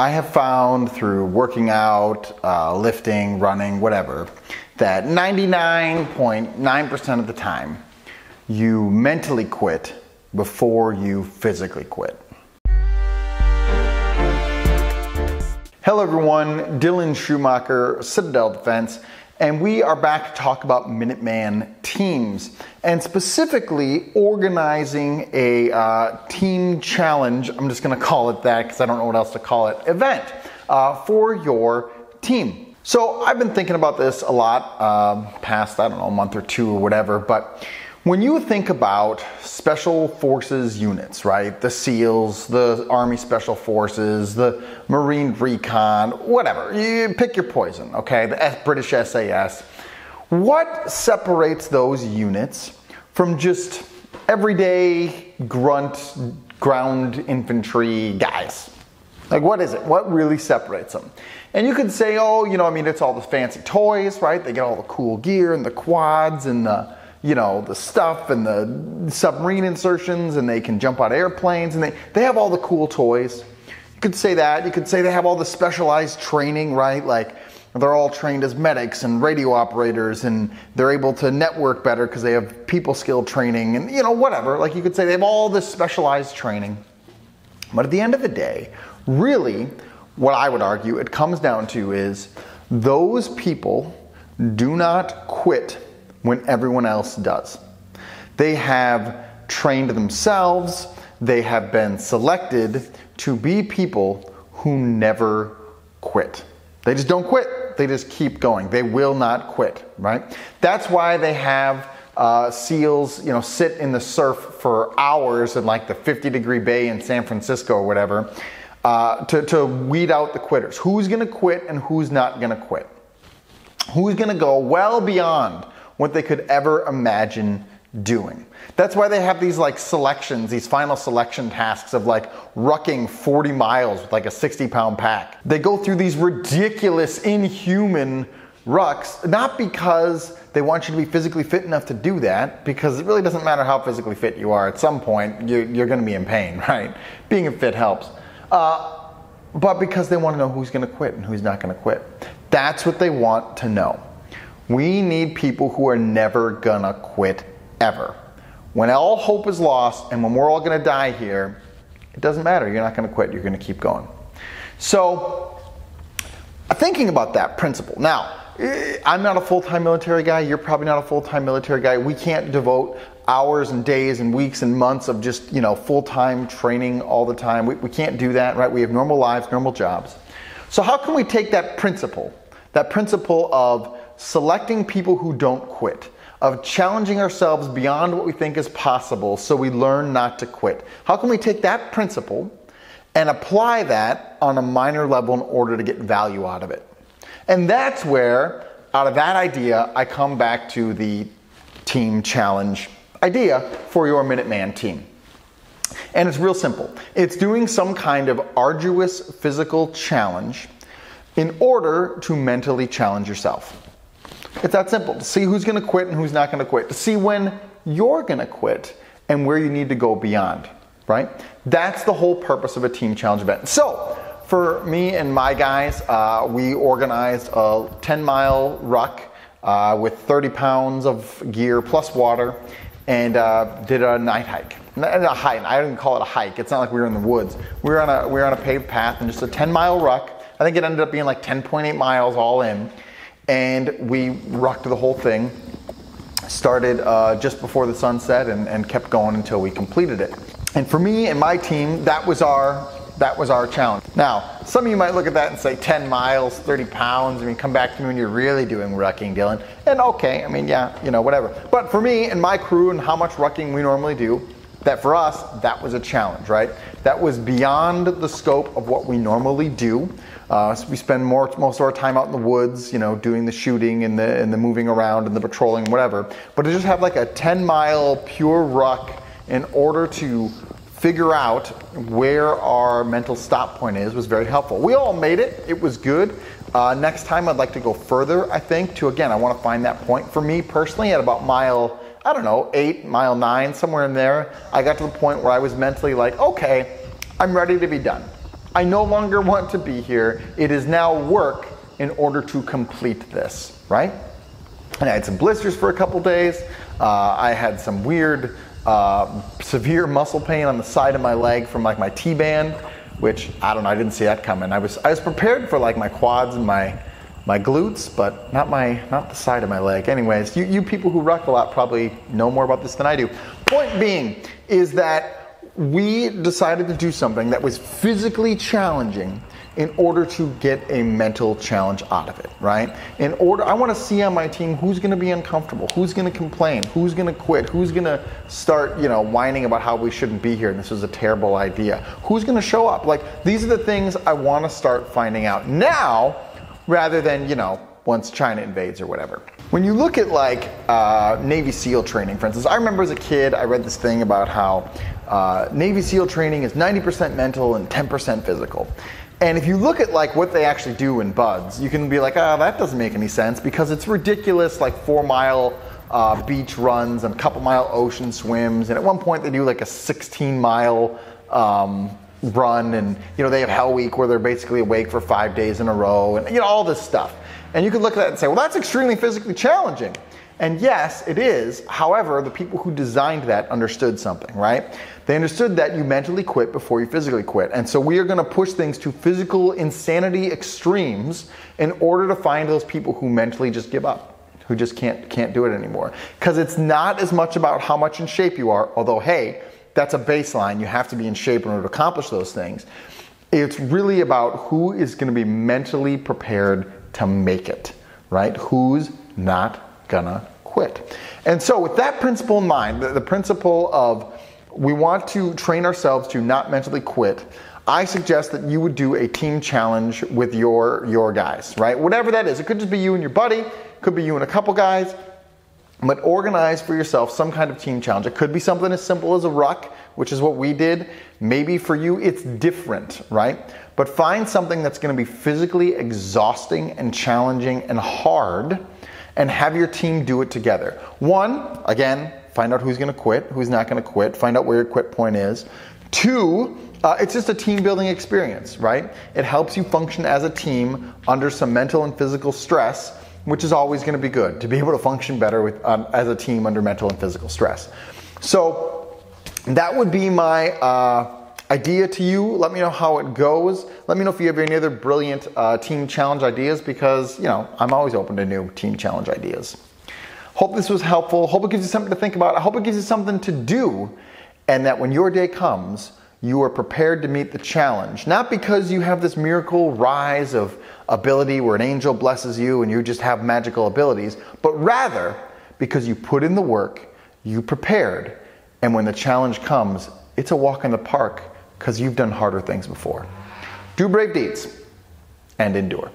I have found through working out, uh, lifting, running, whatever, that 99.9% of the time you mentally quit before you physically quit. Hello, everyone. Dylan Schumacher, Citadel Defense, and we are back to talk about Minuteman teams and specifically organizing a uh, team challenge. I'm just going to call it that because I don't know what else to call it event uh, for your team. So I've been thinking about this a lot uh, past, I don't know, a month or two or whatever, but when you think about special forces units, right? The SEALs, the Army Special Forces, the Marine Recon, whatever, you pick your poison, okay? The British SAS. What separates those units from just everyday grunt ground infantry guys? Like, what is it? What really separates them? And you could say, oh, you know, I mean, it's all the fancy toys, right? They get all the cool gear and the quads and the you know, the stuff and the submarine insertions, and they can jump out airplanes, and they, they have all the cool toys. You could say that. You could say they have all the specialized training, right? Like they're all trained as medics and radio operators, and they're able to network better because they have people skill training, and you know, whatever. Like you could say they have all this specialized training. But at the end of the day, really, what I would argue it comes down to is those people do not quit when everyone else does. They have trained themselves, they have been selected to be people who never quit. They just don't quit, they just keep going. They will not quit, right? That's why they have uh, seals, you know, sit in the surf for hours in like the 50 degree bay in San Francisco or whatever uh, to, to weed out the quitters. Who's gonna quit and who's not gonna quit? Who's gonna go well beyond what they could ever imagine doing. That's why they have these like selections, these final selection tasks of like rucking 40 miles with like a 60 pound pack. They go through these ridiculous, inhuman rucks, not because they want you to be physically fit enough to do that, because it really doesn't matter how physically fit you are. At some point, you're, you're going to be in pain, right? Being fit helps. Uh, but because they want to know who's going to quit and who's not going to quit. That's what they want to know. We need people who are never gonna quit ever. When all hope is lost and when we're all gonna die here, it doesn't matter. You're not gonna quit, you're gonna keep going. So, thinking about that principle. Now, eh, I'm not a full time military guy. You're probably not a full time military guy. We can't devote hours and days and weeks and months of just, you know, full time training all the time. We, we can't do that, right? We have normal lives, normal jobs. So, how can we take that principle, that principle of selecting people who don't quit, of challenging ourselves beyond what we think is possible so we learn not to quit. How can we take that principle and apply that on a minor level in order to get value out of it? And that's where, out of that idea, I come back to the team challenge idea for your Minuteman team. And it's real simple. It's doing some kind of arduous physical challenge in order to mentally challenge yourself. It's that simple. To see who's going to quit and who's not going to quit. To see when you're going to quit and where you need to go beyond, right? That's the whole purpose of a team challenge event. So, for me and my guys, uh, we organized a 10 mile ruck uh, with 30 pounds of gear plus water and uh, did a night hike. A hike. I didn't call it a hike. It's not like we were in the woods. We were on a we were on a paved path and just a 10 mile ruck. I think it ended up being like 10.8 miles all in and we rocked the whole thing. Started uh, just before the sunset and, and kept going until we completed it. And for me and my team, that was our that was our challenge. Now, some of you might look at that and say 10 miles, 30 pounds. I mean, come back to me when you're really doing rucking, Dylan. And okay, I mean, yeah, you know, whatever. But for me and my crew and how much rucking we normally do, that for us, that was a challenge, right? That was beyond the scope of what we normally do. Uh, so we spend more, most of our time out in the woods, you know, doing the shooting and the, and the moving around and the patrolling, whatever. But to just have like a 10 mile pure ruck in order to figure out where our mental stop point is was very helpful. We all made it, it was good. Uh, next time I'd like to go further, I think, to again, I want to find that point. For me personally, at about mile, I don't know, eight, mile nine, somewhere in there, I got to the point where I was mentally like, okay, I'm ready to be done. I no longer want to be here. It is now work in order to complete this, right? And I had some blisters for a couple days. Uh, I had some weird, uh, severe muscle pain on the side of my leg from like my IT band, which I don't know. I didn't see that coming. I was I was prepared for like my quads and my my glutes, but not my not the side of my leg. Anyways, you, you people who ruck a lot probably know more about this than I do. Point being is that we decided to do something that was physically challenging in order to get a mental challenge out of it, right? In order, I want to see on my team who's going to be uncomfortable, who's going to complain, who's going to quit, who's going to start, you know, whining about how we shouldn't be here and this is a terrible idea. Who's going to show up? Like these are the things I want to start finding out now, rather than you know once China invades or whatever. When you look at like uh, Navy SEAL training, for instance, I remember as a kid I read this thing about how uh, Navy SEAL training is 90% mental and 10% physical. And if you look at like what they actually do in BUD/S, you can be like, oh, that doesn't make any sense because it's ridiculous, like four mile uh, beach runs and a couple mile ocean swims. And at one point they do like a 16 mile um, run, and you know they have Hell Week where they're basically awake for five days in a row, and you know all this stuff. And you could look at that and say, well, that's extremely physically challenging. And yes, it is. However, the people who designed that understood something, right? They understood that you mentally quit before you physically quit. And so we are going to push things to physical insanity extremes in order to find those people who mentally just give up who just can't can't do it anymore because it's not as much about how much in shape you are although hey that's a baseline you have to be in shape in order to accomplish those things it's really about who is going to be mentally prepared to make it right who's not gonna quit. And so, with that principle in mind, the, the principle of we want to train ourselves to not mentally quit. I suggest that you would do a team challenge with your your guys, right? Whatever that is. It could just be you and your buddy, could be you and a couple guys, but organize for yourself some kind of team challenge. It could be something as simple as a ruck, which is what we did. Maybe for you it's different, right? But find something that's going to be physically exhausting and challenging and hard and have your team do it together. One, again, find out who's going to quit, who's not going to quit, find out where your quit point is. Two, uh, it's just a team building experience, right? It helps you function as a team under some mental and physical stress, which is always going to be good to be able to function better with, um, as a team under mental and physical stress. So that would be my. Uh, idea to you. Let me know how it goes. Let me know if you have any other brilliant uh, team challenge ideas because, you know, I'm always open to new team challenge ideas. Hope this was helpful. Hope it gives you something to think about. I hope it gives you something to do and that when your day comes, you are prepared to meet the challenge. Not because you have this miracle rise of ability where an angel blesses you and you just have magical abilities, but rather because you put in the work, you prepared, and when the challenge comes, it's a walk in the park because you've done harder things before. Do brave deeds and endure.